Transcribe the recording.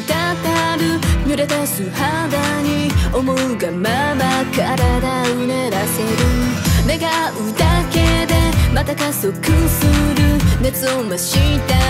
滴るれ出す肌に思うがまま体うねらせる。願うだけでまた加速する。熱を増した